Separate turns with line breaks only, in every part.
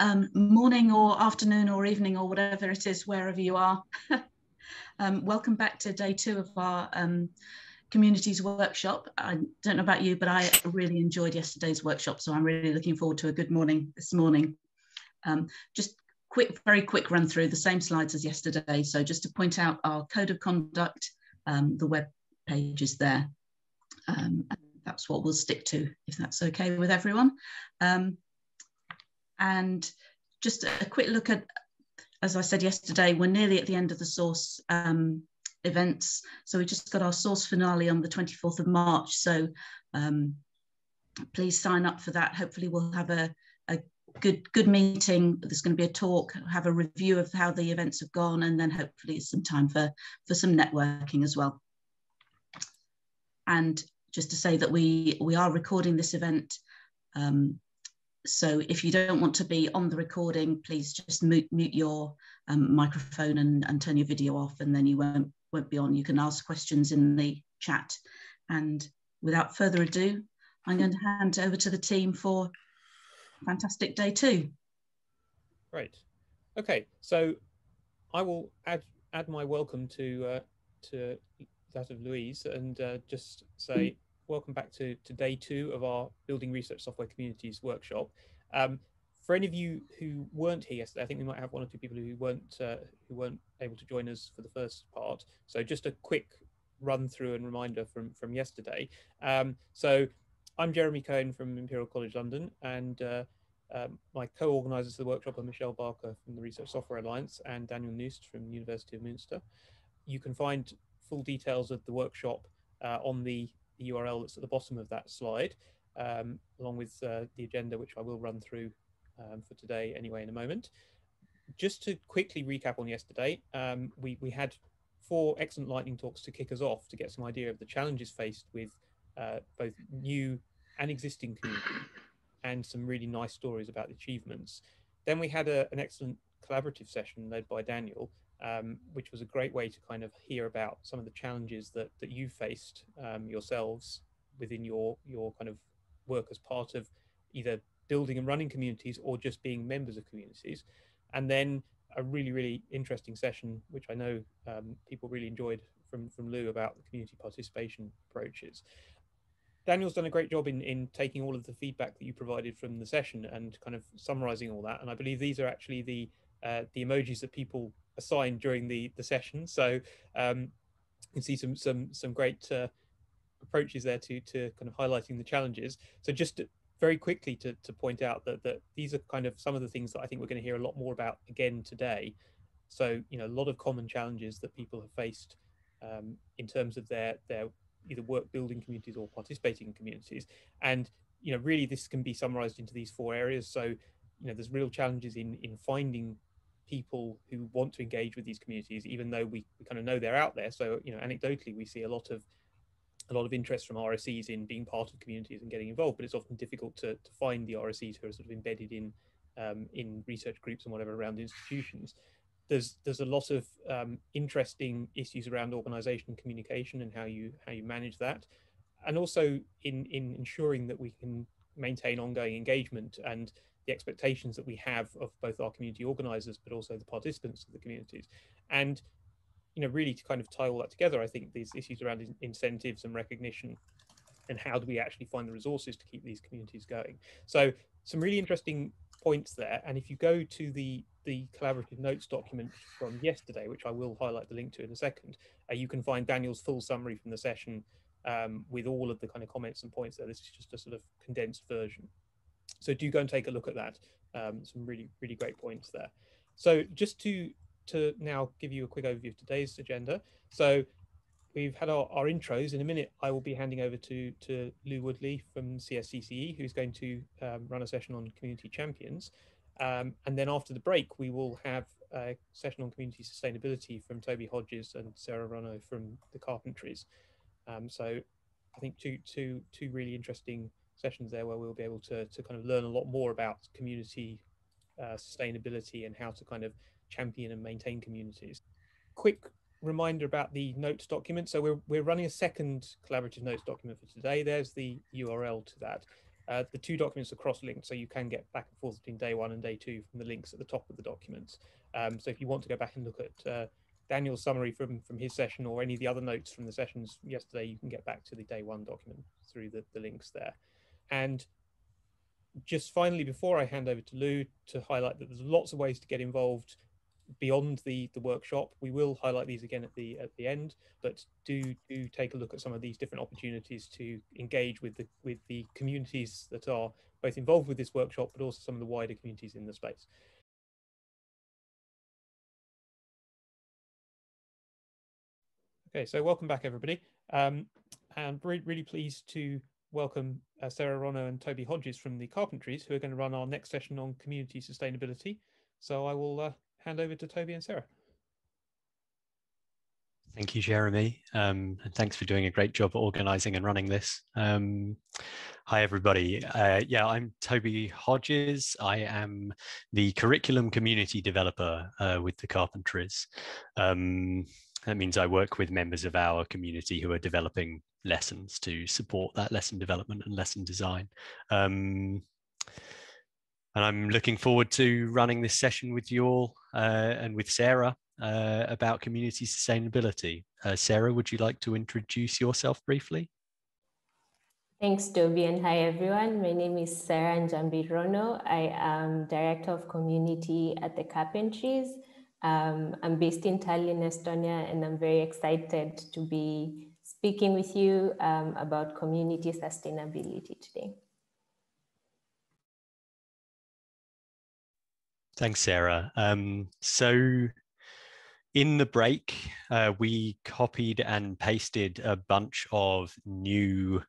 um, morning or afternoon or evening or whatever it is, wherever you are. um, welcome back to day two of our um, communities workshop. I don't know about you, but I really enjoyed yesterday's workshop, so I'm really looking forward to a good morning this morning. Um, just quick, very quick run through the same slides as yesterday. So just to point out our code of conduct, um, the web page is there. Um, that's what we'll stick to, if that's okay with everyone. Um, and just a quick look at, as I said yesterday, we're nearly at the end of the SORSE um, events. So we just got our SORSE finale on the 24th of March. So um, please sign up for that. Hopefully we'll have a, a good good meeting. There's going to be a talk, have a review of how the events have gone, and then hopefully some time for, for some networking as well. And just to say that we, we are recording this event um, so if you don't want to be on the recording, please just mute, mute your um, microphone and, and turn your video off and then you won't, won't be on. You can ask questions in the chat. And without further ado, I'm going to hand over to the team for fantastic day two.
Great. Okay, so I will add add my welcome to uh, to that of Louise and uh, just say welcome back to, to day two of our Building Research Software Communities workshop. Um, for any of you who weren't here yesterday, I think we might have one or two people who weren't uh, who weren't able to join us for the first part. So just a quick run through and reminder from from yesterday. Um, so I'm Jeremy Cohen from Imperial College London, and uh, um, my co-organisers of the workshop are Michelle Barker from the Research Software Alliance and Daniel Nüst from University of Munster. You can find full details of the workshop uh, on the the URL that's at the bottom of that slide, um, along with uh, the agenda, which I will run through um, for today anyway in a moment. Just to quickly recap on yesterday, um, we, we had four excellent lightning talks to kick us off to get some idea of the challenges faced with uh, both new and existing community and some really nice stories about the achievements. Then we had a, an excellent collaborative session led by Daniel um, which was a great way to kind of hear about some of the challenges that that you faced um, yourselves within your your kind of work as part of either building and running communities or just being members of communities. And then a really really interesting session which i know um, people really enjoyed from from lou about the community participation approaches. Daniel's done a great job in in taking all of the feedback that you provided from the session and kind of summarizing all that. And i believe these are actually the uh, the emojis that people assigned during the the session. So um, you can see some some some great uh, approaches there to to kind of highlighting the challenges. So just to, very quickly to, to point out that, that these are kind of some of the things that I think we're going to hear a lot more about again today. So you know a lot of common challenges that people have faced um, in terms of their their either work building communities or participating in communities, and you know really this can be summarized into these four areas. So you know there's real challenges in in finding people who want to engage with these communities, even though we, we kind of know they're out there. So, you know, anecdotally, we see a lot of a lot of interest from RSEs in being part of communities and getting involved, but it's often difficult to, to find the RSEs who are sort of embedded in um, in research groups and whatever around institutions. There's there's a lot of um, interesting issues around organisation and communication and how you how you manage that, and also in in ensuring that we can maintain ongoing engagement and the expectations that we have of both our community organizers but also the participants of the communities. And you know really to kind of tie all that together i think these issues around in incentives and recognition and how do we actually find the resources to keep these communities going. So some really interesting points there. And if you go to the the collaborative notes document from yesterday which i will highlight the link to in a second uh, you can find daniel's full summary from the session um, with all of the kind of comments and points there. This is just a sort of condensed version so do go and take a look at that. Um, some really, really great points there. So just to to now give you a quick overview of today's agenda. So we've had our, our intros. In a minute, I will be handing over to, to Lou Woodley from CSCCE, who's going to um, run a session on community champions. Um, and then after the break, we will have a session on community sustainability from Toby Hodges and Sarah Rono from the Carpentries. Um, so I think two, two, two really interesting sessions there where we'll be able to, to kind of learn a lot more about community uh, sustainability and how to kind of champion and maintain communities. Quick reminder about the notes document. So we're, we're running a second collaborative notes document for today. There's the URL to that. Uh, the two documents are cross-linked, so you can get back and forth between day one and day two from the links at the top of the documents. Um, so if you want to go back and look at uh, Daniel's summary from, from his session or any of the other notes from the sessions yesterday, you can get back to the day one document through the, the links there. And just finally, before I hand over to Lou to highlight that there's lots of ways to get involved beyond the the workshop. We will highlight these again at the at the end, but do do take a look at some of these different opportunities to engage with the with the communities that are both involved with this workshop, but also some of the wider communities in the space. Okay, so welcome back everybody. Um, and re really pleased to welcome uh, Sarah Rono and Toby Hodges from the Carpentries, who are going to run our next session on community sustainability. So I will uh, hand over to Toby and Sarah.
Thank you, Jeremy. Um, and thanks for doing a great job organizing and running this. Um, hi, everybody. Uh, yeah, I'm Toby Hodges. I am the curriculum community developer uh, with the Carpentries. Um, that means I work with members of our community who are developing lessons to support that lesson development and lesson design. Um, and I'm looking forward to running this session with you all uh, and with Sarah uh, about community sustainability. Uh, Sarah, would you like to introduce yourself briefly?
Thanks, Toby, and hi, everyone. My name is Sarah Njambi Rono. I am Director of Community at the Carpentries. Um, I'm based in Tallinn, Estonia, and I'm very excited to be speaking with you um, about community sustainability today.
Thanks, Sarah. Um, so in the break, uh, we copied and pasted a bunch of new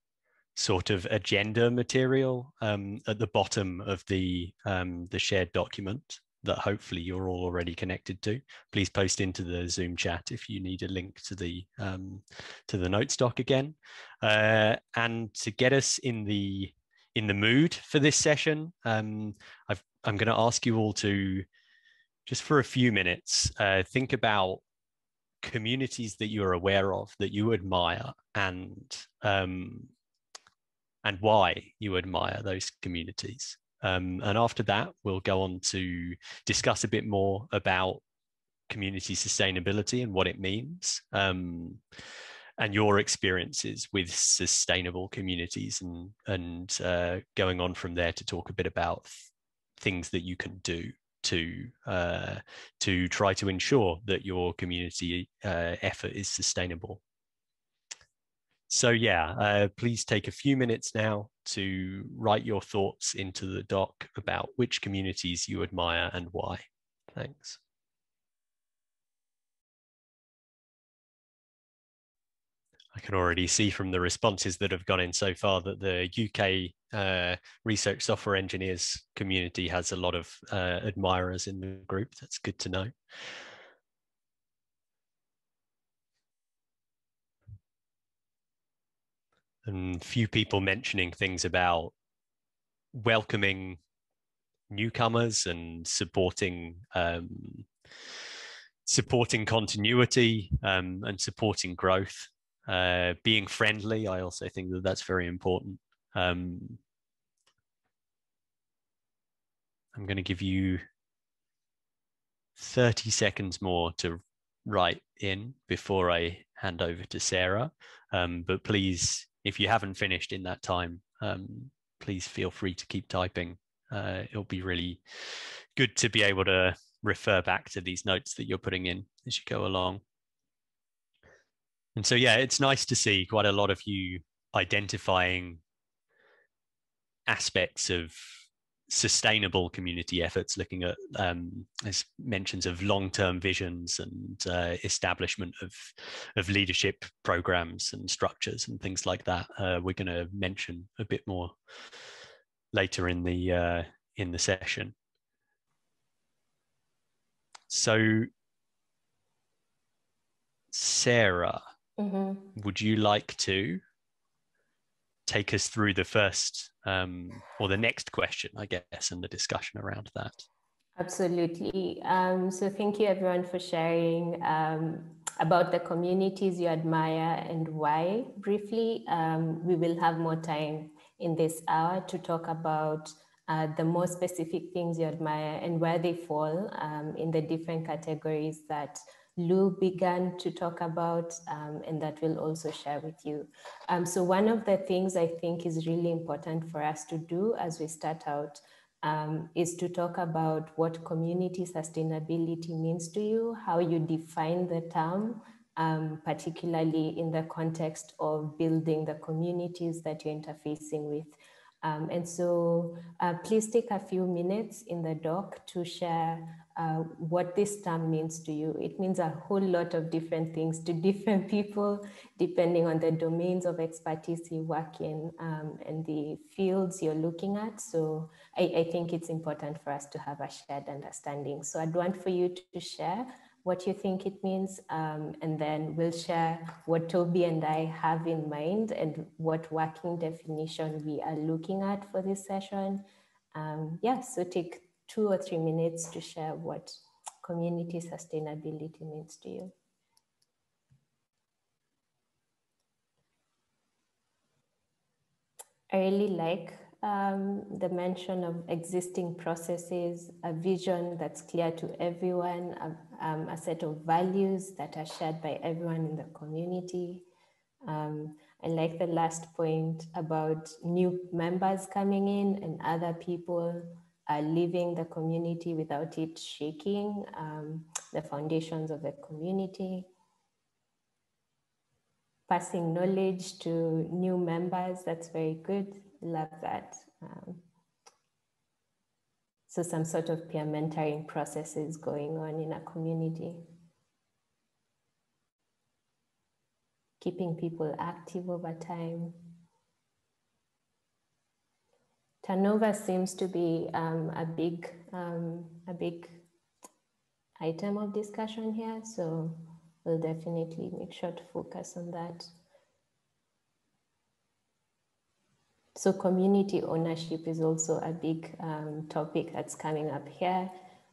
sort of agenda material um, at the bottom of the um, the shared document that hopefully you're all already connected to. Please post into the Zoom chat if you need a link to the um, to the notes doc again. Uh, and to get us in the in the mood for this session, um, I've I'm going to ask you all to just for a few minutes uh, think about communities that you're aware of that you admire and um, and why you admire those communities. Um, and after that, we'll go on to discuss a bit more about community sustainability and what it means, um, and your experiences with sustainable communities, and and uh, going on from there to talk a bit about things that you can do to uh, to try to ensure that your community uh, effort is sustainable. So yeah, uh, please take a few minutes now to write your thoughts into the doc about which communities you admire and why. Thanks. I can already see from the responses that have gone in so far that the UK uh, research software engineers community has a lot of uh, admirers in the group. That's good to know. And few people mentioning things about welcoming newcomers and supporting um, supporting continuity um, and supporting growth uh, being friendly, I also think that that's very important. Um, I'm going to give you 30 seconds more to write in before I hand over to Sarah. Um, but please, if you haven't finished in that time, um, please feel free to keep typing. Uh, it'll be really good to be able to refer back to these notes that you're putting in as you go along. And so, yeah, it's nice to see quite a lot of you identifying aspects of sustainable community efforts, looking at um, as mentions of long-term visions and uh, establishment of of leadership programs and structures and things like that. Uh, we're going to mention a bit more later in the uh, in the session. So, Sarah, Mm-hmm. Would you like to take us through the first um, or the next question, I guess, and the discussion around that?
Absolutely. Um, so, thank you everyone for sharing um, about the communities you admire and why. Briefly, um, we will have more time in this hour to talk about uh, the more specific things you admire and where they fall um, in the different categories that Lou began to talk about um, and that we'll also share with you. Um, so one of the things I think is really important for us to do as we start out um, is to talk about what community sustainability means to you, how you define the term, um, particularly in the context of building the communities that you're interfacing with. Um, and so uh, please take a few minutes in the doc to share uh, what this term means to you. It means a whole lot of different things to different people, depending on the domains of expertise you work in um, and the fields you're looking at. So I, I, think it's important for us to have a shared understanding. So I'd want for you to share what you think it means, um, and then we'll share what Toby and I have in mind and what working definition we are looking at for this session. Um, yeah, so take two or three minutes to share what community sustainability means to you. I really like um, the mention of existing processes, a vision that's clear to everyone, a, um, a, set of values that are shared by everyone in the community. Um, I like the last point about new members coming in and other people leaving the community without it shaking um, the foundations of the community. Passing knowledge to new members, that's very good. Love that. Um, so some sort of peer mentoring processes going on in a community. Keeping people active over time. Turnover seems to be um, a big um, a big item of discussion here, so we'll definitely make sure to focus on that. So community ownership is also a big um, topic that's coming up here.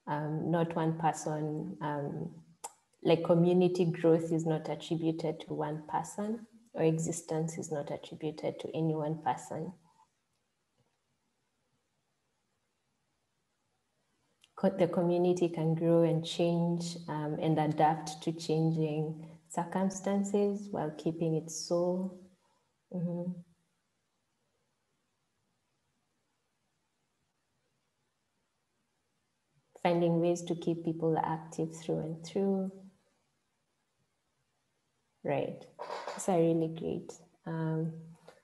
Um, not one person, um, like community growth is not attributed to one person or existence is not attributed to any one person. the community can grow and change um, and adapt to changing circumstances while keeping its soul. Mm-hmm. Finding ways to keep people active through and through. Right. These are really great. Um,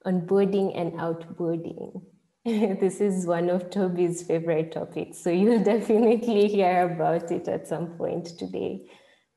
onboarding and outboarding. this is one of Toby's favorite topics, so you'll definitely hear about it at some point today.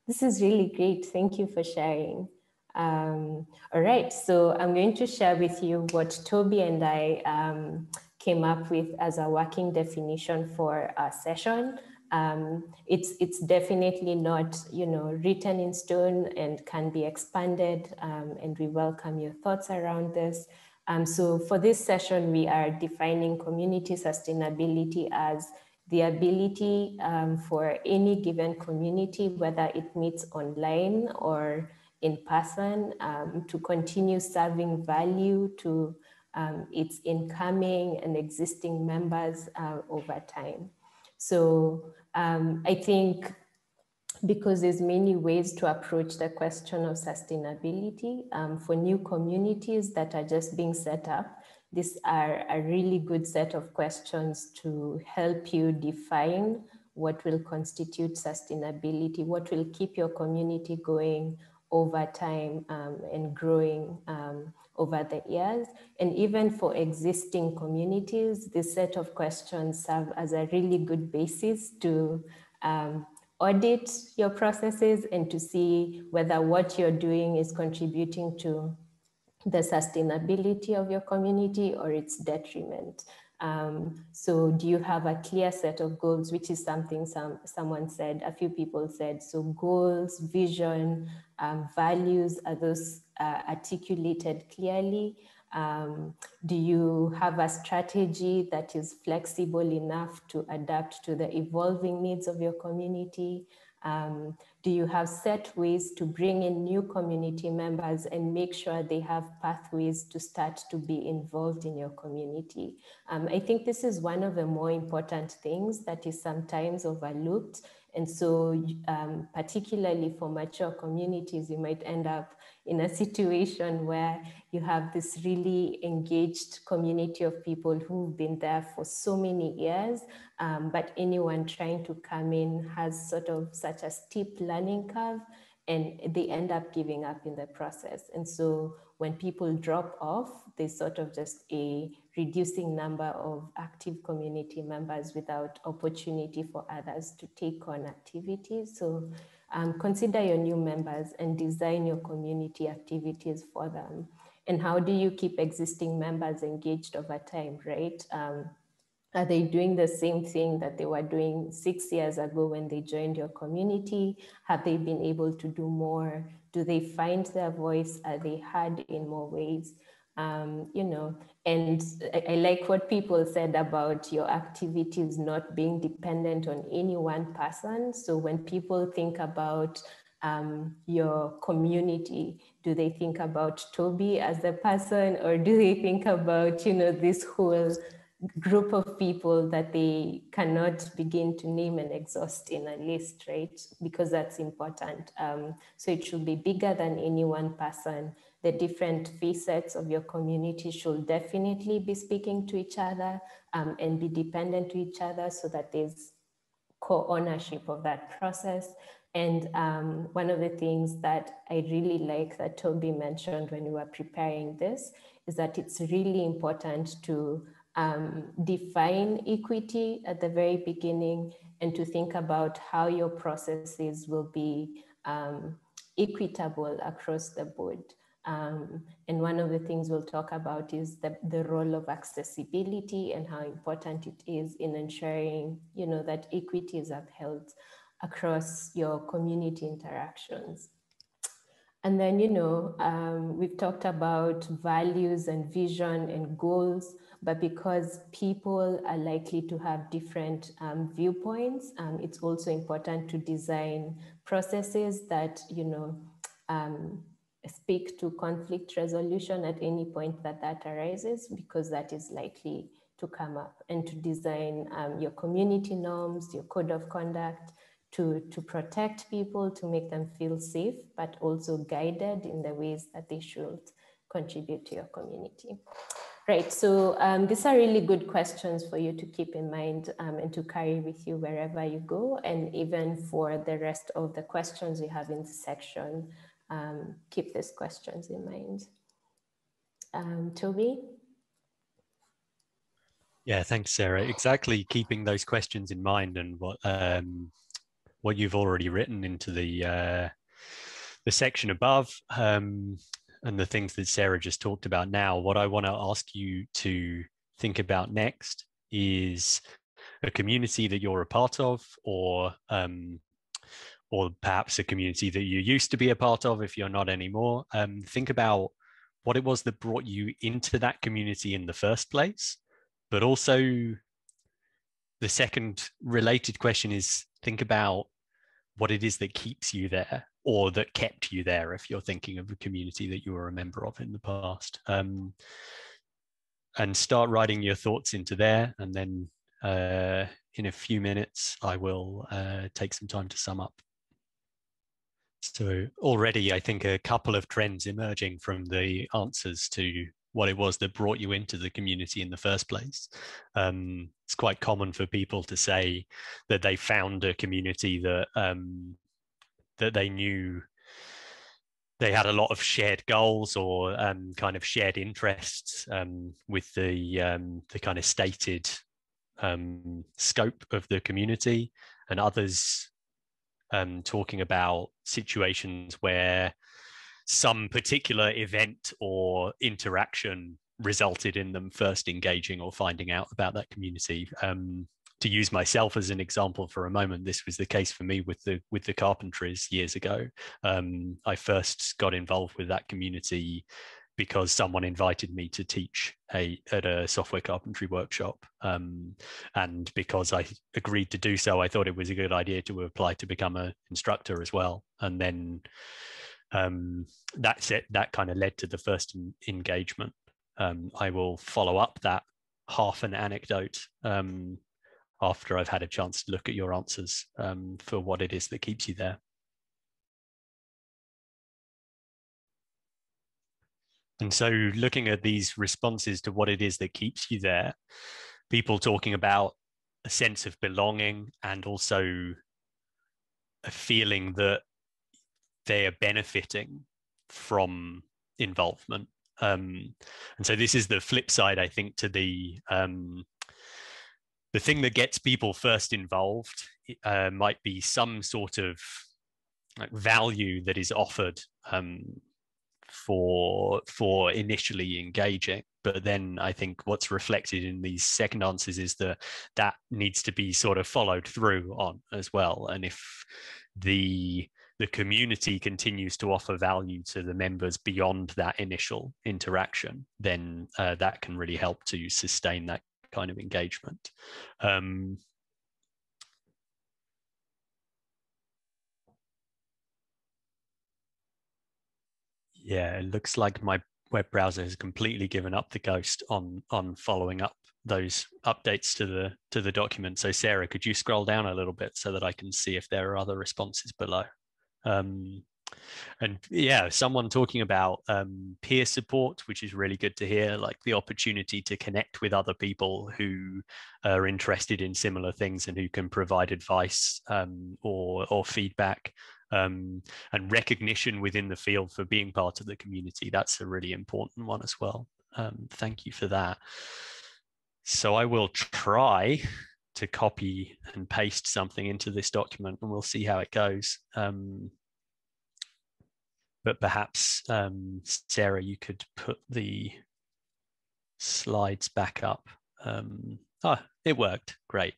This is really great. Thank you for sharing. Um, all right, so I'm going to share with you what Toby and I um, came up with as a working definition for our session. Um, it's it's definitely not you know written in stone and can be expanded, um, and we welcome your thoughts around this. Um, so for this session, we are defining community sustainability as the ability um, for any given community, whether it meets online or in person, um, to continue serving value to um, its incoming and existing members uh, over time. So um, I think because there's many ways to approach the question of sustainability. Um, for new communities that are just being set up, these are a really good set of questions to help you define what will constitute sustainability, what will keep your community going over time um, and growing um, over the years. And even for existing communities, this set of questions serve as a really good basis to um, audit your processes and to see whether what you're doing is contributing to the sustainability of your community or its detriment. Um, so do you have a clear set of goals, which is something some, someone said, a few people said. So goals, vision, um, values, are those uh, articulated clearly? Um, do you have a strategy that is flexible enough to adapt to the evolving needs of your community? Um, do you have set ways to bring in new community members and make sure they have pathways to start to be involved in your community? Um, I think this is one of the more important things that is sometimes overlooked. And so, um, particularly for mature communities, you might end up in a situation where you have this really engaged community of people who've been there for so many years, um, but anyone trying to come in has sort of such a steep learning curve and they end up giving up in the process. And so when people drop off, there's sort of just a reducing number of active community members without opportunity for others to take on activities. So um, consider your new members and design your community activities for them. And how do you keep existing members engaged over time, right? Um, are they doing the same thing that they were doing six years ago when they joined your community? Have they been able to do more? Do they find their voice? Are they heard in more ways? um, you know, and I, I, like what people said about your activities not being dependent on any one person. So when people think about um, your community, do they think about Toby as the person, or do they think about, you know, this whole group of people that they cannot begin to name and exhaust in a list, right? Because that's important. Um, so it should be bigger than any one person the different facets of your community should definitely be speaking to each other um, and be dependent to each other so that there's co-ownership of that process. And um, one of the things that I really like that Toby mentioned when we were preparing this is that it's really important to um, define equity at the very beginning and to think about how your processes will be um, equitable across the board. Um, and one of the things we'll talk about is the, the role of accessibility and how important it is in ensuring, you know, that equity is upheld across your community interactions. And then, you know, um, we've talked about values and vision and goals, but because people are likely to have different um, viewpoints, um, it's also important to design processes that, you know, um, speak to conflict resolution at any point that that arises because that is likely to come up and to design um, your community norms, your code of conduct to, to protect people, to make them feel safe, but also guided in the ways that they should contribute to your community. Right, so um, these are really good questions for you to keep in mind um, and to carry with you wherever you go, and even for the rest of the questions you have in the section um, keep these questions in mind. Um, Toby?
Yeah, thanks, Sarah. Exactly, keeping those questions in mind and what um, what you've already written into the uh, the section above, um, and the things that Sarah just talked about. Now, what I want to ask you to think about next is a community that you're a part of, or um, or perhaps a community that you used to be a part of if you're not anymore. Um, think about what it was that brought you into that community in the first place. But also, the second related question is think about what it is that keeps you there or that kept you there if you're thinking of a community that you were a member of in the past. Um, and start writing your thoughts into there. And then uh, in a few minutes, I will uh, take some time to sum up. So already, I think a couple of trends emerging from the answers to what it was that brought you into the community in the first place. Um, it's quite common for people to say that they found a community that um, that they knew they had a lot of shared goals or um, kind of shared interests um, with the um, the kind of stated um, scope of the community, and others talking about situations where some particular event or interaction resulted in them first engaging or finding out about that community. Um, to use myself as an example for a moment, this was the case for me with the with the carpentries years ago. Um, I first got involved with that community because someone invited me to teach a at a software carpentry workshop um, and because i agreed to do so i thought it was a good idea to apply to become an instructor as well and then um, that's it. That kind of led to the first engagement. Um, i will follow up that half an anecdote um, after i've had a chance to look at your answers um, for what it is that keeps you there. And so, looking at these responses to what it is that keeps you there, people talking about a sense of belonging and also a feeling that they are benefiting from involvement. Um, and so, this is the flip side, I think, to the um, the thing that gets people first involved uh, might be some sort of like value that is offered um, for for initially engaging but then i think what's reflected in these second answers is that that needs to be sort of followed through on as well and if the the community continues to offer value to the members beyond that initial interaction then uh, that can really help to sustain that kind of engagement um, yeah, it looks like my web browser has completely given up the ghost on on following up those updates to the to the document. So Sarah, could you scroll down a little bit so that I can see if there are other responses below? Um, and yeah, someone talking about um, peer support, which is really good to hear, like the opportunity to connect with other people who are interested in similar things and who can provide advice um, or or feedback um, and recognition within the field for being part of the community. That's a really important one as well. Um, thank you for that. So I will try to copy and paste something into this document and we'll see how it goes. Um, but perhaps, um, Sarah, you could put the slides back up. Um, oh, it worked. Great.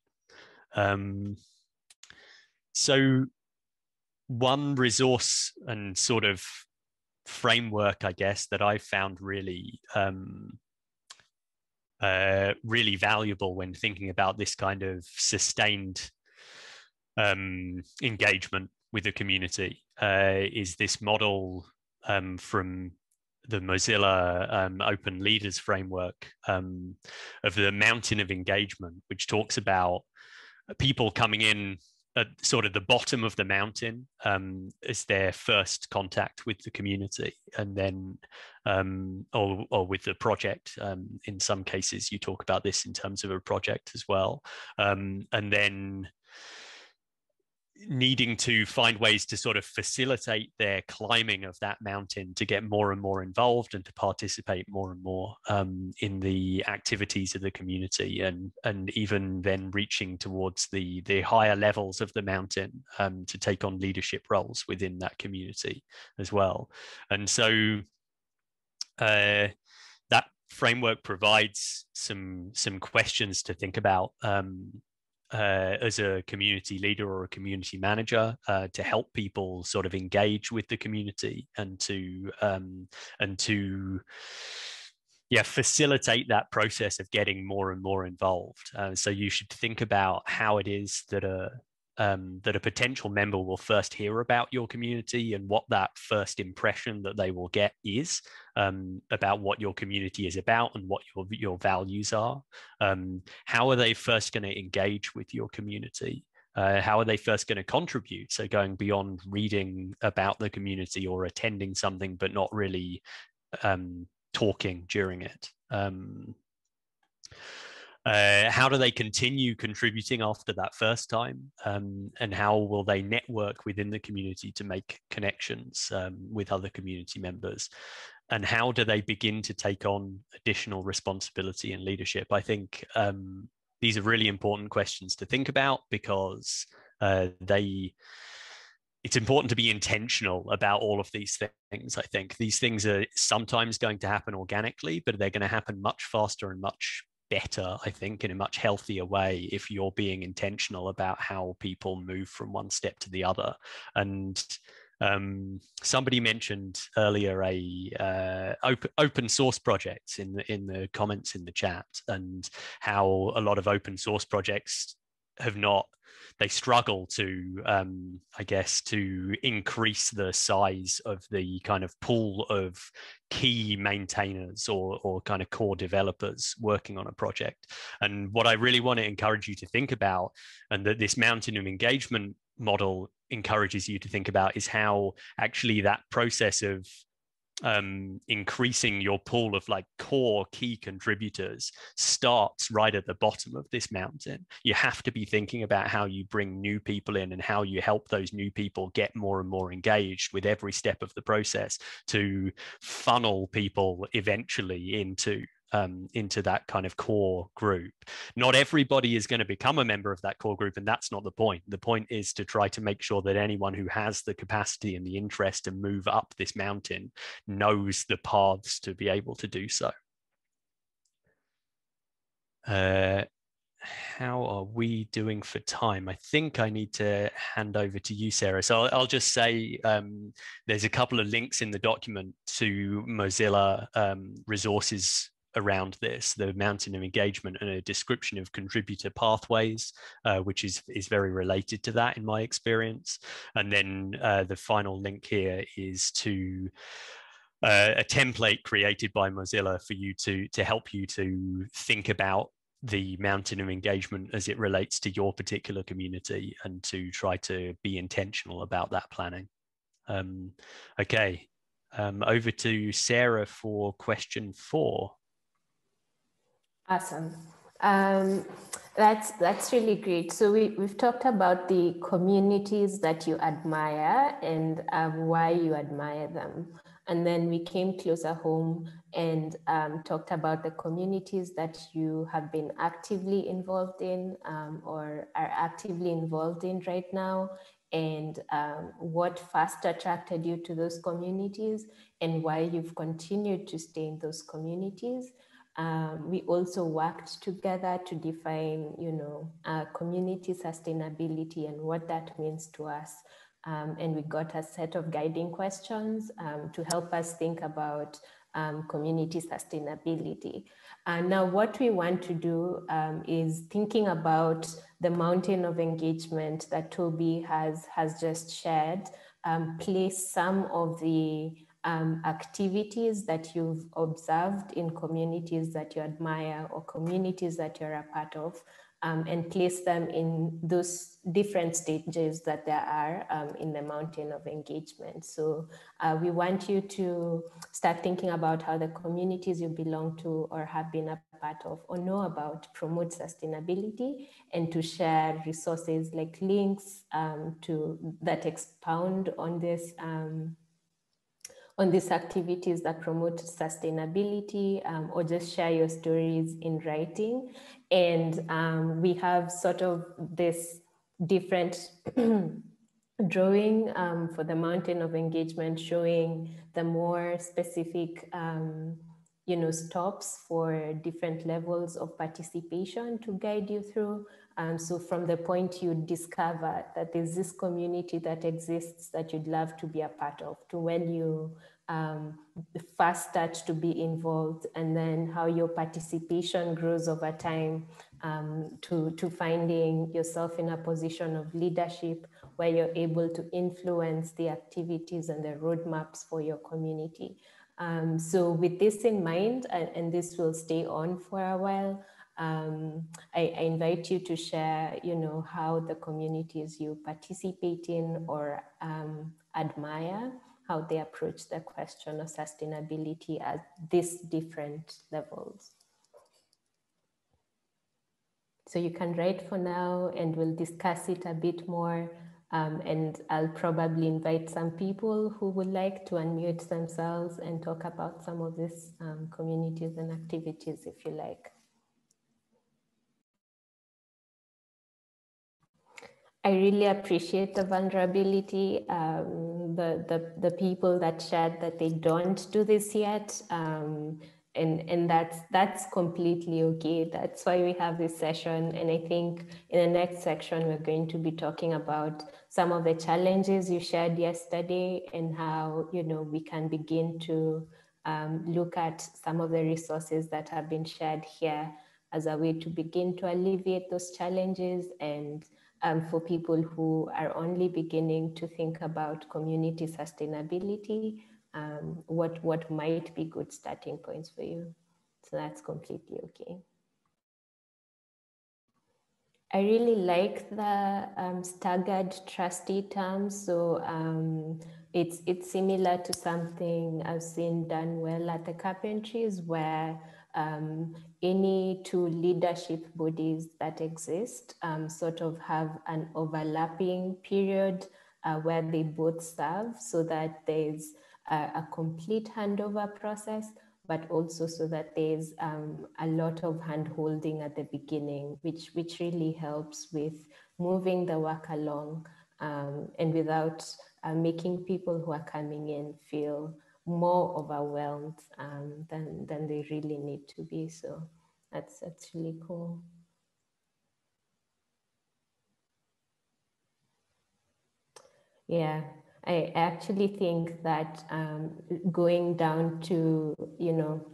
Um, so one resource and sort of framework, I guess, that I found really um, uh, really valuable when thinking about this kind of sustained um, engagement with the community uh, is this model um, from the Mozilla um, Open Leaders Framework um, of the mountain of engagement, which talks about people coming in at sort of the bottom of the mountain um, is their first contact with the community, and then um, or or with the project. Um, in some cases, you talk about this in terms of a project as well, um, and then needing to find ways to sort of facilitate their climbing of that mountain to get more and more involved and to participate more and more um, in the activities of the community and and even then reaching towards the the higher levels of the mountain um, to take on leadership roles within that community as well. And so uh, that framework provides some some questions to think about um, uh, as a community leader or a community manager uh, to help people sort of engage with the community and to um, and to yeah facilitate that process of getting more and more involved. Uh, so you should think about how it is that a um, that a potential member will first hear about your community and what that first impression that they will get is um, about what your community is about and what your your values are. Um, how are they first going to engage with your community? Uh, how are they first going to contribute? So going beyond reading about the community or attending something, but not really um, talking during it. Uh, how do they continue contributing after that first time? Um, and how will they network within the community to make connections um, with other community members? And how do they begin to take on additional responsibility and leadership? I think um, these are really important questions to think about because uh, they it's important to be intentional about all of these things. I think these things are sometimes going to happen organically, but they're going to happen much faster and much better, I think, in a much healthier way if you're being intentional about how people move from one step to the other. And Um, somebody mentioned earlier a uh, open, open source projects in the in the comments in the chat, and how a lot of open source projects have not they struggle to um, i guess to increase the size of the kind of pool of key maintainers or, or kind of core developers working on a project. And what i really want to encourage you to think about and that this mountain of engagement model encourages you to think about is how actually that process of um, increasing your pool of like core key contributors starts right at the bottom of this mountain. You have to be thinking about how you bring new people in and how you help those new people get more and more engaged with every step of the process to funnel people eventually into um, into that kind of core group. Not everybody is going to become a member of that core group, and that's not the point. The point is to try to make sure that anyone who has the capacity and the interest to move up this mountain knows the paths to be able to do so. Uh, how are we doing for time? I think I need to hand over to you, Sarah. So I'll, I'll just say um, there's a couple of links in the document to Mozilla um, resources around this, the mountain of engagement and a description of contributor pathways, uh, which is, is very related to that in my experience. And then uh, the final link here is to uh, a template created by Mozilla for you to, to help you to think about the mountain of engagement as it relates to your particular community and to try to be intentional about that planning. Um, okay, um, over to Sarah for question four.
Awesome. Um, that's that's really great. So we, we've talked about the communities that you admire and um, why you admire them. And then we came closer home and um, talked about the communities that you have been actively involved in um, or are actively involved in right now and um, what first attracted you to those communities and why you've continued to stay in those communities um, we also worked together to define, you know, uh, community sustainability and what that means to us. Um, and we got a set of guiding questions um, to help us think about um, community sustainability. And now what we want to do um, is thinking about the mountain of engagement that Toby has, has just shared, um, place some of the um, activities that you've observed in communities that you admire or communities that you're a part of um, and place them in those different stages that there are um, in the mountain of engagement. So uh, we want you to start thinking about how the communities you belong to or have been a part of or know about promote sustainability and to share resources like links um, to that expound on this um, on these activities that promote sustainability um, or just share your stories in writing. And um, we have sort of this different drawing um, for the mountain of engagement showing the more specific um, you know stops for different levels of participation to guide you through um, so from the point you discover that there's this community that exists that you'd love to be a part of, to when you um, first start to be involved, and then how your participation grows over time um, to, to finding yourself in a position of leadership where you're able to influence the activities and the roadmaps for your community. Um, so with this in mind, and, and this will stay on for a while, um, I, I, invite you to share, you know, how the communities you participate in or um, admire, how they approach the question of sustainability at these different levels. So you can write for now and we'll discuss it a bit more. Um, and I'll probably invite some people who would like to unmute themselves and talk about some of these um, communities and activities if you like. I really appreciate the vulnerability, um, the, the, the people that shared that they don't do this yet, um, and and that's that's completely okay. That's why we have this session and i think in the next section we're going to be talking about some of the challenges you shared yesterday and how you know we can begin to um, look at some of the resources that have been shared here as a way to begin to alleviate those challenges and um, for people who are only beginning to think about community sustainability um, what what might be good starting points for you. So that's completely okay. I really like the um, staggered trustee term. So um, it's it's similar to something I've seen done well at the carpentries where um, any two leadership bodies that exist um, sort of have an overlapping period uh, where they both serve so that there's a, a complete handover process, but also so that there's um, a lot of hand holding at the beginning, which, which really helps with moving the work along um, and without uh, making people who are coming in feel more overwhelmed um, than, than they really need to be. So that's, that's really cool. Yeah, I actually think that um, going down to, you know,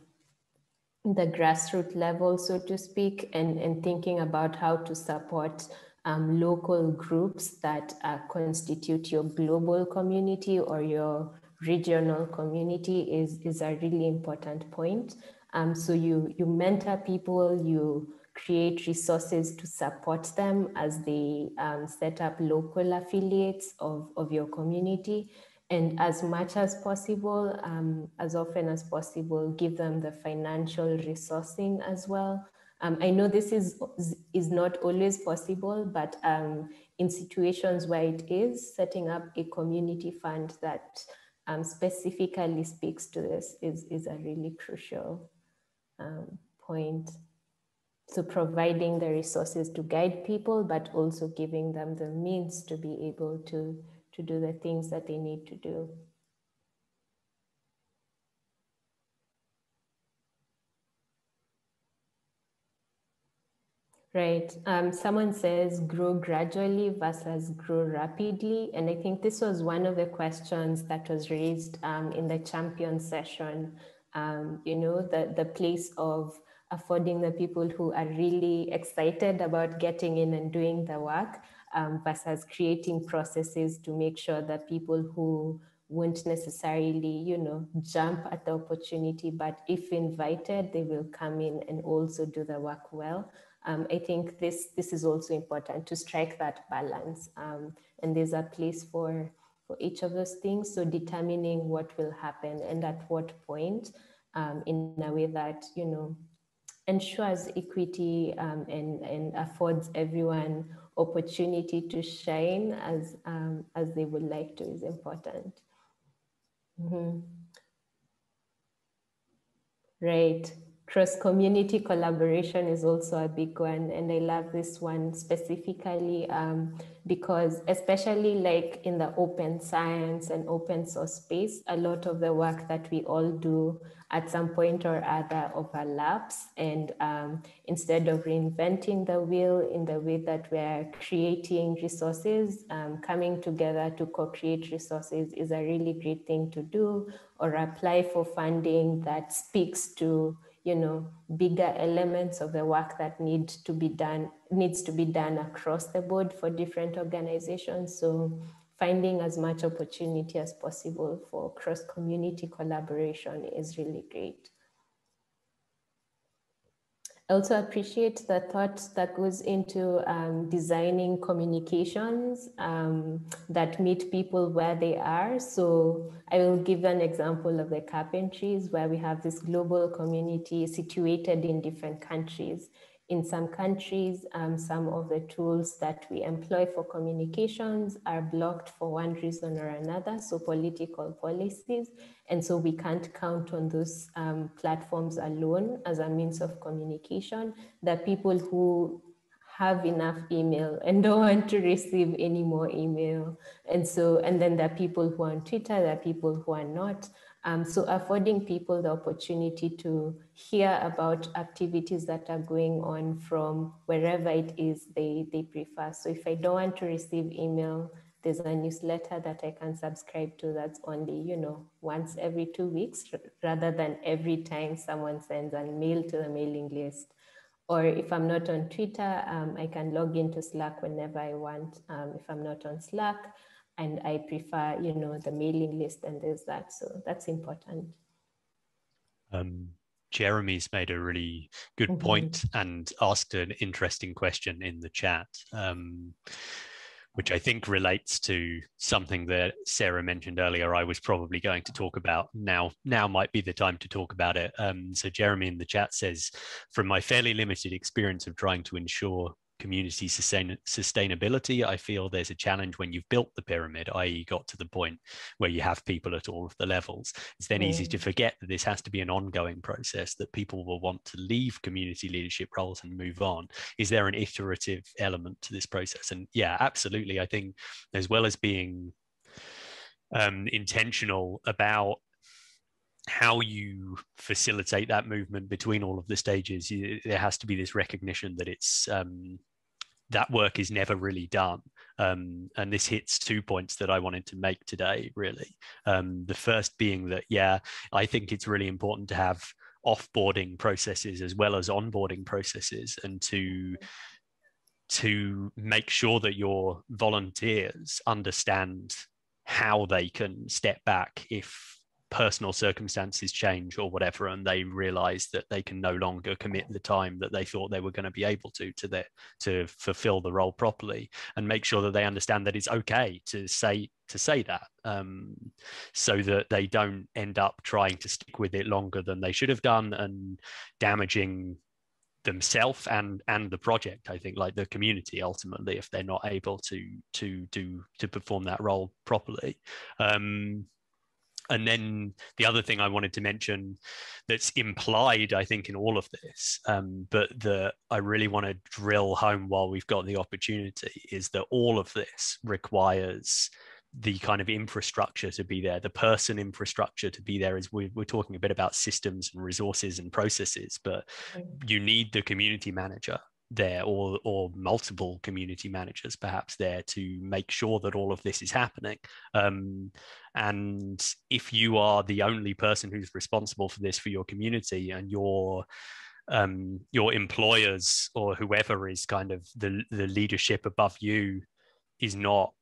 the grassroots level, so to speak, and, and thinking about how to support um, local groups that uh, constitute your global community or your regional community is, is a really important point. Um, so you, you mentor people, you create resources to support them as they um, set up local affiliates of, of your community. And as much as possible, um, as often as possible, give them the financial resourcing as well. Um, I know this is, is not always possible, but um, in situations where it is, setting up a community fund that um, specifically speaks to this is, is a really crucial um, point. So providing the resources to guide people, but also giving them the means to be able to, to do the things that they need to do. Right. Um, someone says grow gradually versus grow rapidly. And I think this was one of the questions that was raised um, in the champion session. Um, you know, the, the place of affording the people who are really excited about getting in and doing the work um, versus creating processes to make sure that people who won't necessarily, you know, jump at the opportunity, but if invited, they will come in and also do the work well. Um, I think this this is also important to strike that balance, um, and there's a place for for each of those things. So determining what will happen and at what point, um, in a way that you know ensures equity um, and, and affords everyone opportunity to shine as, um, as they would like to is important. Mm -hmm. Right cross community collaboration is also a big one and i love this one specifically um, because especially like in the open science and open source space a lot of the work that we all do at some point or other overlaps and um, instead of reinventing the wheel in the way that we're creating resources um, coming together to co-create resources is a really great thing to do or apply for funding that speaks to you know bigger elements of the work that need to be done needs to be done across the board for different organizations. So finding as much opportunity as possible for cross community collaboration is really great I also appreciate the thought that goes into um, designing communications um, that meet people where they are. So I will give an example of the carpentries where we have this global community situated in different countries in some countries, um, some of the tools that we employ for communications are blocked for one reason or another, so political policies. And so we can't count on those um, platforms alone as a means of communication. The people who have enough email and don't want to receive any more email. And so, and then there are people who are on Twitter, there are people who are not. Um, so affording people the opportunity to hear about activities that are going on from wherever it is they, they prefer. So if I don't want to receive email, there's a newsletter that I can subscribe to that's only, you know, once every two weeks rather than every time someone sends a mail to the mailing list. Or if I'm not on Twitter, um, I can log into Slack whenever I want. Um, if I'm not on Slack, and I prefer, you know, the mailing list and there's that. So that's important.
Um, Jeremy's made a really good mm-hmm. point and asked an interesting question in the chat, um, which I think relates to something that Sarah mentioned earlier. I was probably going to talk about now. Now might be the time to talk about it. Um, so Jeremy in the chat says, from my fairly limited experience of trying to ensure community sustain sustainability, I feel there's a challenge when you've built the pyramid, i.e., got to the point where you have people at all of the levels. It's then mm. easy to forget that this has to be an ongoing process, that people will want to leave community leadership roles and move on. Is there an iterative element to this process? And yeah, absolutely. I think as well as being um, intentional about how you facilitate that movement between all of the stages you, there has to be this recognition that it's um, that work is never really done. Um, and this hits two points that I wanted to make today, really. Um, the first being that, yeah, I think it's really important to have offboarding processes as well as onboarding processes and to to make sure that your volunteers understand how they can step back if personal circumstances change or whatever and they realize that they can no longer commit the time that they thought they were going to be able to to their to fulfill the role properly and make sure that they understand that it's okay to say to say that um, so that they don't end up trying to stick with it longer than they should have done and damaging themselves and and the project i think like the community ultimately if they're not able to to do to perform that role properly. Um and then the other thing I wanted to mention that's implied, I think, in all of this, um, but that I really want to drill home while we've got the opportunity is that all of this requires the kind of infrastructure to be there, the person infrastructure to be there. Is we're, we're talking a bit about systems and resources and processes, but you need the community manager there or or multiple community managers perhaps there to make sure that all of this is happening um, and if you are the only person who's responsible for this for your community and your um, your employers or whoever is kind of the the leadership above you is not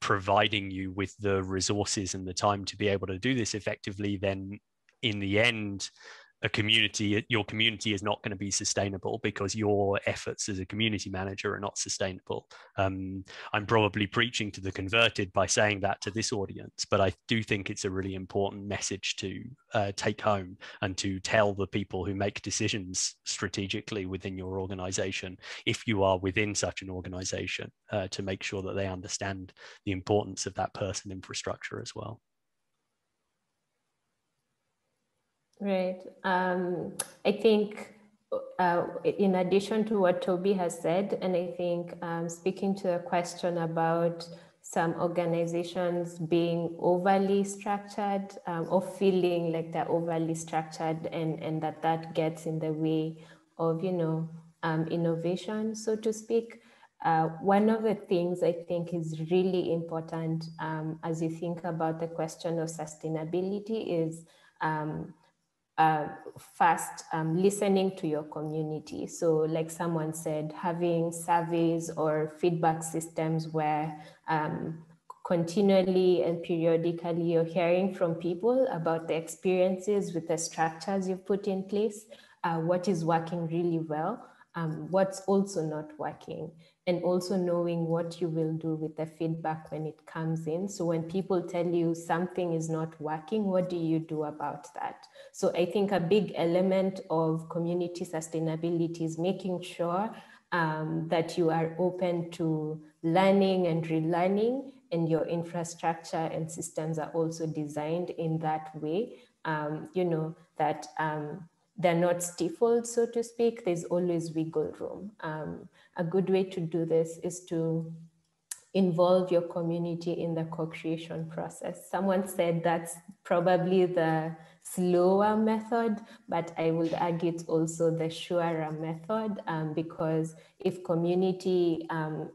providing you with the resources and the time to be able to do this effectively then in the end a community your community is not going to be sustainable because your efforts as a community manager are not sustainable. Um, i'm probably preaching to the converted by saying that to this audience but i do think it's a really important message to uh, take home and to tell the people who make decisions strategically within your organization if you are within such an organization uh, to make sure that they understand the importance of that person infrastructure as well
Right. Um, I think uh, in addition to what Toby has said, and I think um, speaking to a question about some organizations being overly structured um, or feeling like they're overly structured and, and that that gets in the way of, you know, um, innovation, so to speak. Uh, one of the things I think is really important um, as you think about the question of sustainability is um, uh, fast um, listening to your community. So, like someone said, having surveys or feedback systems where um, continually and periodically you're hearing from people about the experiences with the structures you've put in place, uh, what is working really well, um, what's also not working and also knowing what you will do with the feedback when it comes in. So when people tell you something is not working, what do you do about that? So I think a big element of community sustainability is making sure um, that you are open to learning and relearning and your infrastructure and systems are also designed in that way. Um, you know, that um, they're not stifled, so to speak. There's always wiggle room. Um, a good way to do this is to involve your community in the co-creation process. Someone said that's probably the slower method, but I would argue it's also the surer method um, because if community um,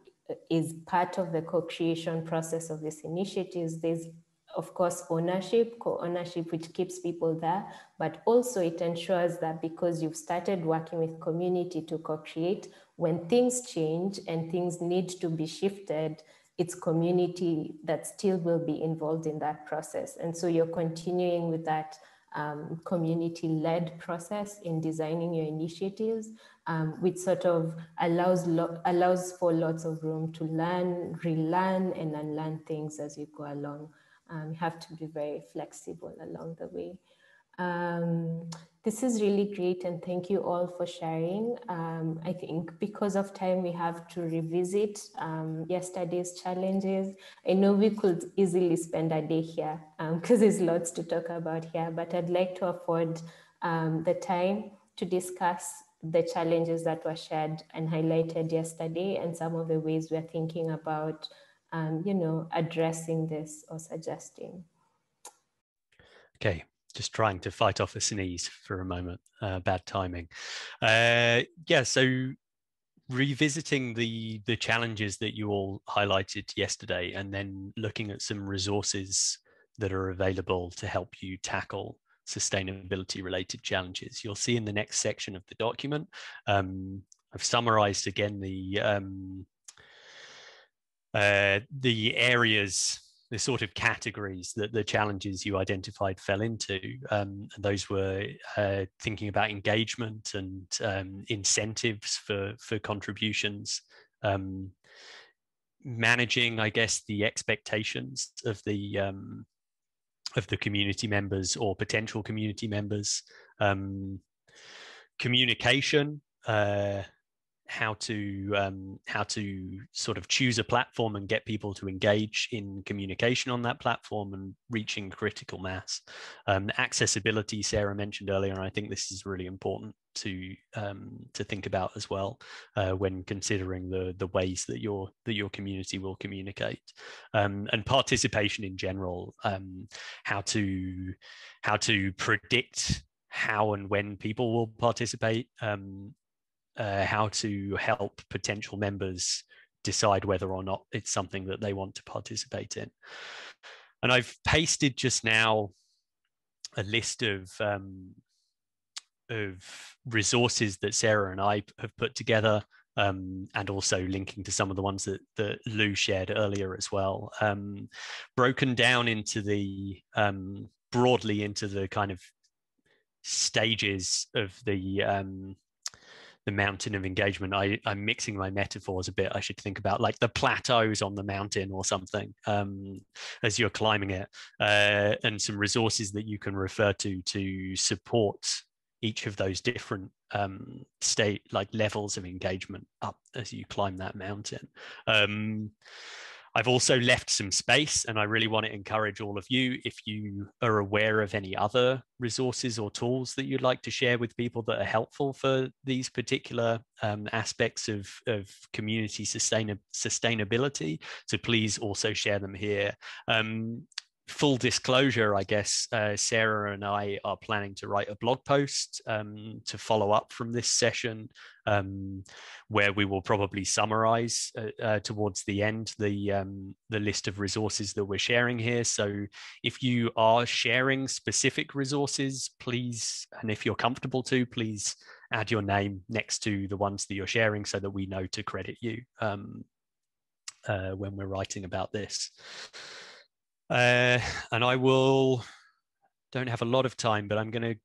is part of the co-creation process of these initiatives, there's of course, ownership, co-ownership, which keeps people there, but also it ensures that because you've started working with community to co-create, when things change and things need to be shifted, it's community that still will be involved in that process. And so you're continuing with that um, community-led process in designing your initiatives, um, which sort of allows allows for lots of room to learn, relearn, and unlearn things as you go along. Um, you have to be very flexible along the way. Um, this is really great and thank you all for sharing. Um, I think because of time, we have to revisit um, yesterday's challenges. I know we could easily spend a day here because um, there's lots to talk about here, but I'd like to afford um, the time to discuss the challenges that were shared and highlighted yesterday and some of the ways we're thinking about um, you know, addressing this or suggesting.
Okay, just trying to fight off a sneeze for a moment. Uh, bad timing. Uh, yeah, so revisiting the the challenges that you all highlighted yesterday, and then looking at some resources that are available to help you tackle sustainability related challenges. You'll see in the next section of the document. Um, I've summarized again the um, uh, the areas, the sort of categories that the challenges you identified fell into. Um, and those were uh, thinking about engagement and um, incentives for for contributions. Um, managing, I guess, the expectations of the um, of the community members or potential community members. Um, communication, uh, how to um, how to sort of choose a platform and get people to engage in communication on that platform and reaching critical mass. Um, accessibility, Sarah mentioned earlier, and I think this is really important to um, to think about as well uh, when considering the the ways that your that your community will communicate um, and participation in general. Um, how to how to predict how and when people will participate um, uh, how to help potential members decide whether or not it's something that they want to participate in. And I've pasted just now a list of um, of resources that Sarah and I have put together, um, and also linking to some of the ones that, that Lou shared earlier as well, um, broken down into the um, broadly into the kind of stages of the um, the mountain of engagement I, i'm mixing my metaphors a bit i should think about like the plateaus on the mountain or something um, as you're climbing it uh, and some resources that you can refer to to support each of those different um, state like levels of engagement up as you climb that mountain. Um, I've also left some space, and I really want to encourage all of you if you are aware of any other resources or tools that you'd like to share with people that are helpful for these particular um, aspects of, of community sustain- sustainability. So please also share them here. Um, full disclosure, I guess uh, Sarah and I are planning to write a blog post um, to follow up from this session, um, where we will probably summarize uh, uh, towards the end the um, the list of resources that we're sharing here. So if you are sharing specific resources, please, and if you're comfortable to, please add your name next to the ones that you're sharing, so that we know to credit you um, uh, when we're writing about this. Uh, and I will, don't have a lot of time, but I'm going to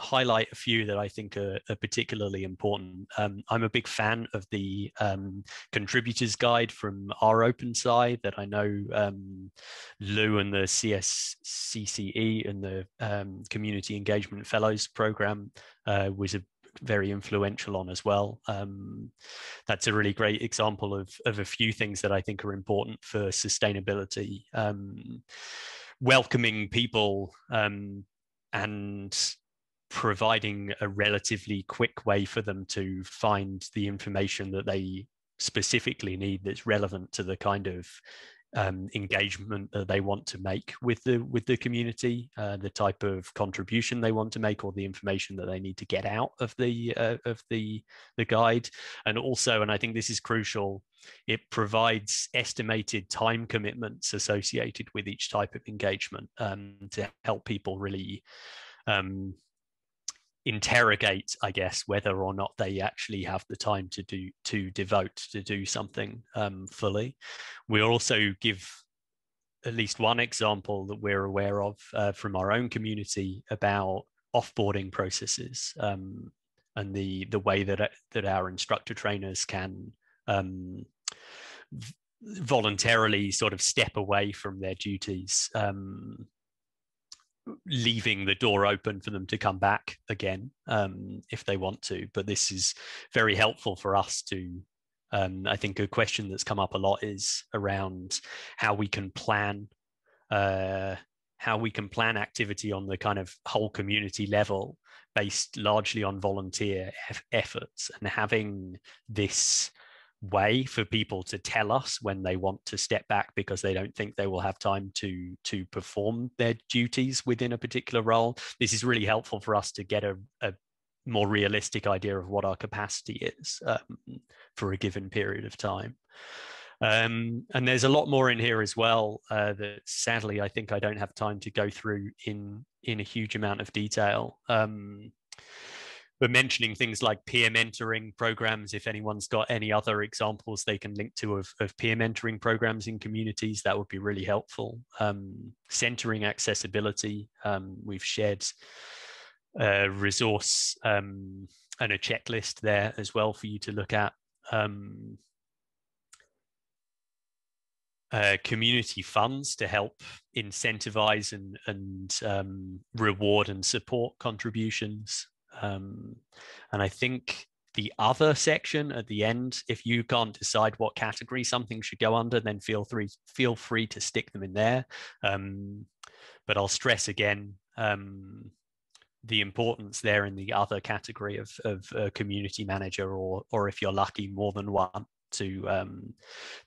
highlight a few that I think are, are particularly important. Um, I'm a big fan of the um, contributors guide from rOpenSci that I know um, Lou and the CSCCE and the um, Community Engagement Fellows program uh, was a very influential on as well. Um, that's a really great example of, of a few things that I think are important for sustainability. Um, welcoming people um, and providing a relatively quick way for them to find the information that they specifically need that's relevant to the kind of um, engagement that they want to make with the with the community, uh, the type of contribution they want to make, or the information that they need to get out of the uh, of the the guide, and also, and I think this is crucial, it provides estimated time commitments associated with each type of engagement um, to help people really um, interrogate, I guess, whether or not they actually have the time to do to devote to do something um, fully. We also give at least one example that we're aware of uh, from our own community about offboarding processes um, and the the way that that our instructor trainers can um, voluntarily sort of step away from their duties um, leaving the door open for them to come back again um, if they want to. But this is very helpful for us to. Um, I think a question that's come up a lot is around how we can plan, uh, how we can plan activity on the kind of whole community level, based largely on volunteer efforts, and having this way for people to tell us when they want to step back because they don't think they will have time to to perform their duties within a particular role this is really helpful for us to get a, a more realistic idea of what our capacity is um, for a given period of time um, and there's a lot more in here as well uh, that sadly I think I don't have time to go through in in a huge amount of detail. Um, we're mentioning things like peer mentoring programs. If anyone's got any other examples they can link to of, of peer mentoring programs in communities, that would be really helpful. Um, centering accessibility, um, we've shared a resource um, and a checklist there as well for you to look at. Um, uh, community funds to help incentivize and, and um, reward and support contributions. Um, and I think the other section at the end, if you can't decide what category something should go under, then feel free feel free to stick them in there. Um, but I'll stress again um, the importance there in the other category of, of a community manager, or or if you're lucky, more than one to um,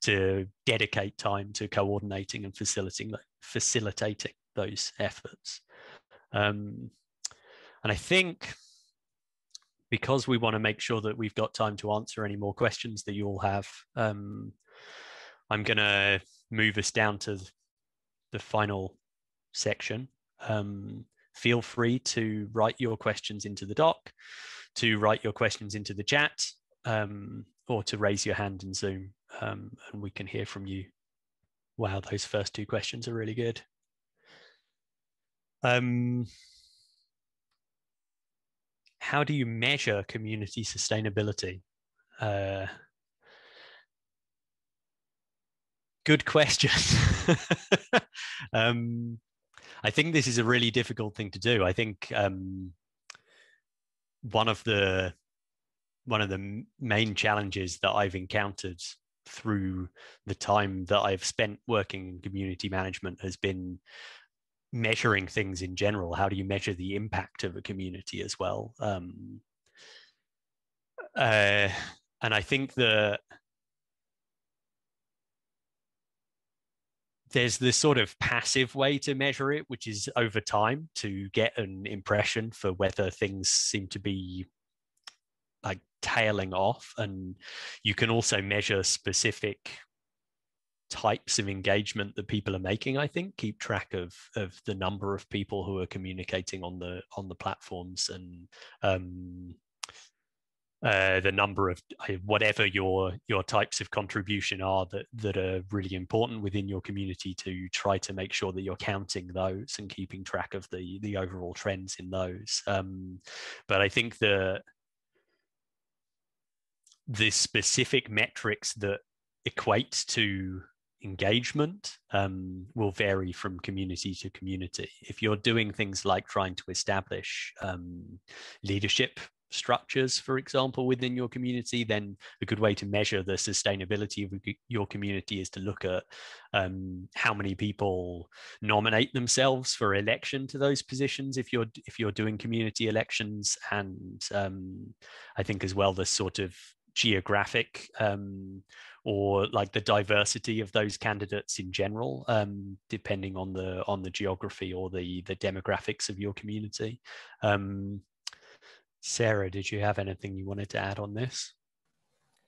to dedicate time to coordinating and facilitating facilitating those efforts. Um, and I think because we want to make sure that we've got time to answer any more questions that you all have, um, I'm going to move us down to the final section. Um, feel free to write your questions into the doc, to write your questions into the chat, um, or to raise your hand in Zoom, um, and we can hear from you. Wow, those first two questions are really good. Um, how do you measure community sustainability? Uh, good question. um, I think this is a really difficult thing to do. I think um, one of the one of the main challenges that I've encountered through the time that I've spent working in community management has been measuring things in general how do you measure the impact of a community as well? Um, uh, and i think that there's this sort of passive way to measure it which is over time to get an impression for whether things seem to be like tailing off. And you can also measure specific types of engagement that people are making i think keep track of of the number of people who are communicating on the on the platforms and um, uh, the number of uh, whatever your your types of contribution are that that are really important within your community to try to make sure that you're counting those and keeping track of the the overall trends in those. Um, but i think the the specific metrics that equate to engagement um, will vary from community to community. If you're doing things like trying to establish um, leadership structures, for example, within your community, then a good way to measure the sustainability of your community is to look at um, how many people nominate themselves for election to those positions. If you're if you're doing community elections, and um, I think as well the sort of geographic um, or like the diversity of those candidates in general, um, depending on the on the geography or the the demographics of your community. Um, Sarah, did you have anything you wanted to add on this?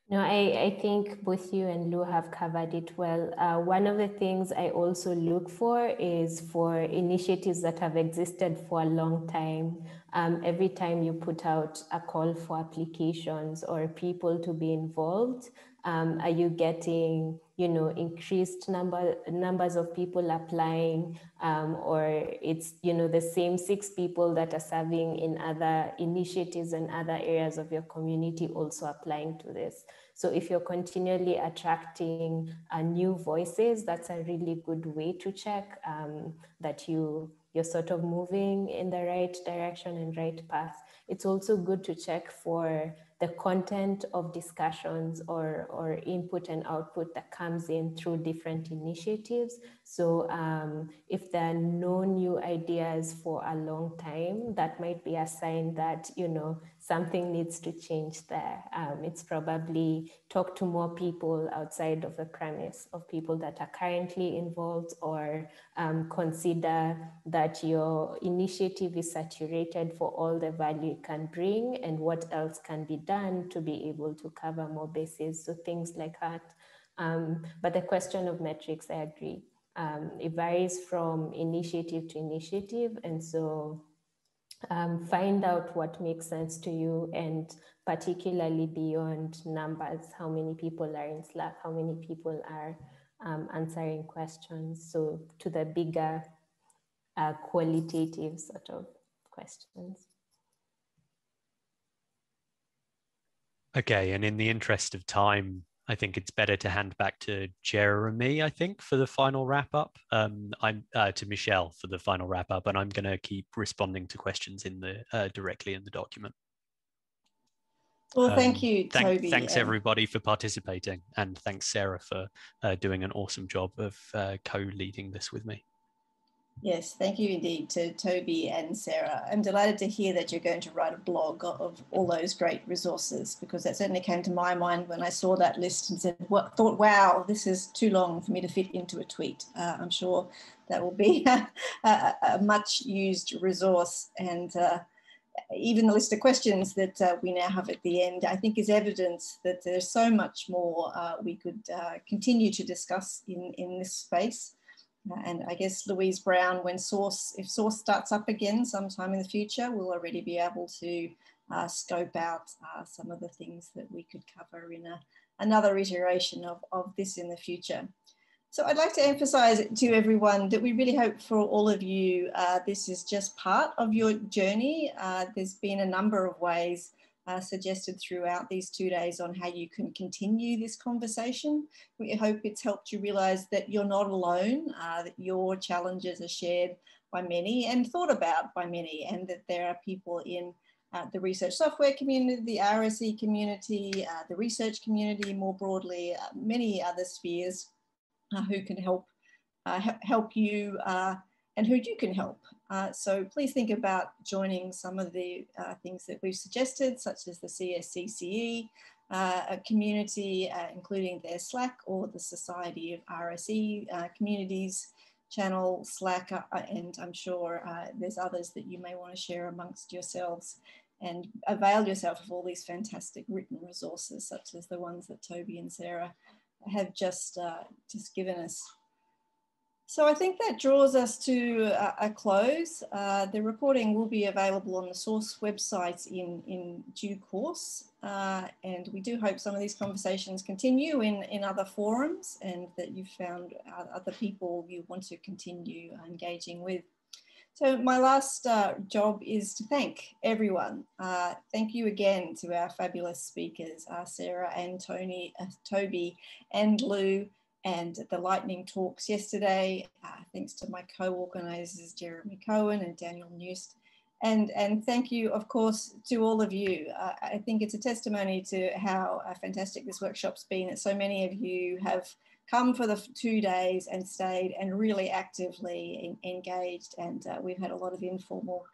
No, I, I think both you and Lou have covered it well. Uh, one of the things I also look for is for initiatives that have existed for a long time. Um, every time you put out a call for applications or people to be involved, um, are you getting, you know, increased number numbers of people applying, um, or it's, you know, the same six people that are serving in other initiatives and other areas of your community also applying to this. So if you're continually attracting uh, new voices, that's a really good way to check um, that you you're sort of moving in the right direction and right path. It's also good to check for the content of discussions or, or input and output that comes in through different initiatives. So um, if there are no new ideas for a long time, that might be a sign that, you know, something needs to change there. Um, it's probably talk to more people outside of the premise of people that are currently involved or um, consider that your initiative is saturated for all the value it can bring and what else can be done to be able to cover more bases. So things like that. Um, but the question of metrics, I agree. Um, it varies from initiative to initiative. And so um, find out what makes sense to you and particularly beyond numbers, how many people are in Slack, how many people are um, answering questions. So to the bigger uh, qualitative sort of questions.
Okay, and in the interest of time, I think it's better to hand back to Jeremy, I think, for the final wrap up. Um, I'm uh, to Michelle for the final wrap up, and I'm going to keep responding to questions in the uh, directly in the document.
Well, thank um, you,
thank,
Toby.
Thanks everybody for participating, and thanks Sarah for uh, doing an awesome job of uh, co-leading this with me.
Yes, thank you indeed to Toby and Sarah. I'm delighted to hear that you're going to write a blog of all those great resources because that certainly came to my mind when I saw that list and said, "What thought? Wow, this is too long for me to fit into a tweet." Uh, I'm sure that will be a, a, a much used resource and. Uh, even the list of questions that uh, we now have at the end, I think is evidence that there's so much more uh, we could uh, continue to discuss in, in this space. And I guess Louise Brown, when SORSE, if SORSE starts up again sometime in the future, we'll already be able to uh, scope out uh, some of the things that we could cover in a, another iteration of, of this in the future. So I'd like to emphasize to everyone that we really hope for all of you, uh, this is just part of your journey. Uh, there's been a number of ways uh, suggested throughout these two days on how you can continue this conversation. We hope it's helped you realize that you're not alone, uh, that your challenges are shared by many and thought about by many, and that there are people in uh, the research software community, the RSE community, uh, the research community more broadly, uh, many other spheres uh, who can help help you and who you can help. Uh, so please think about joining some of the uh, things that we've suggested, such as the CSCCE uh, community, uh, including their Slack or the Society of RSE uh, Communities channel Slack, uh, and I'm sure there's others that you may want to share amongst yourselves and avail yourself of all these fantastic written resources, such as the ones that Toby and Sarah have just, just given us. So I think that draws us to a, close. Uh, the recording will be available on the SORSE website in, in due course. Uh, and we do hope some of these conversations continue in, in other forums and that you've found other people you want to continue engaging with. So my last uh, job is to thank everyone. Uh, thank you again to our fabulous speakers, uh, Sarah and Tony, uh, Toby and Lou and the lightning talks yesterday, uh, thanks to my co-organizers, Jeremy Cohen and Daniel Nüst. And, and thank you, of course, to all of you. Uh, I think it's a testimony to how uh, fantastic this workshop's been that so many of you have come for the two days and stayed and really actively in, engaged. And uh, we've had a lot of informal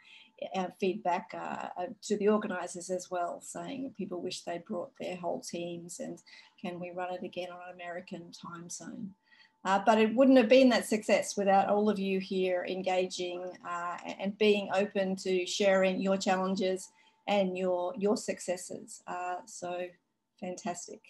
uh, feedback uh, to the organisers as well, saying people wish they brought their whole teams and can we run it again on an American time zone. Uh, but it wouldn't have been that success without all of you here engaging uh, and being open to sharing your challenges and your, your successes. Uh, so fantastic.